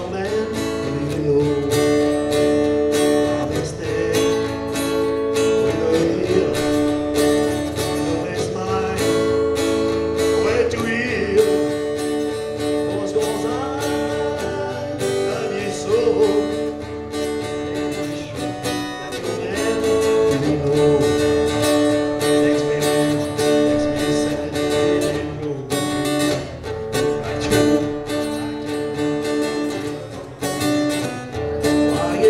gentleman.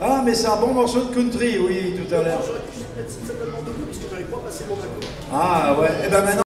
Ah, mais c'est un bon morceau de country, oui, tout à l'heure. Ah ouais, et ben maintenant.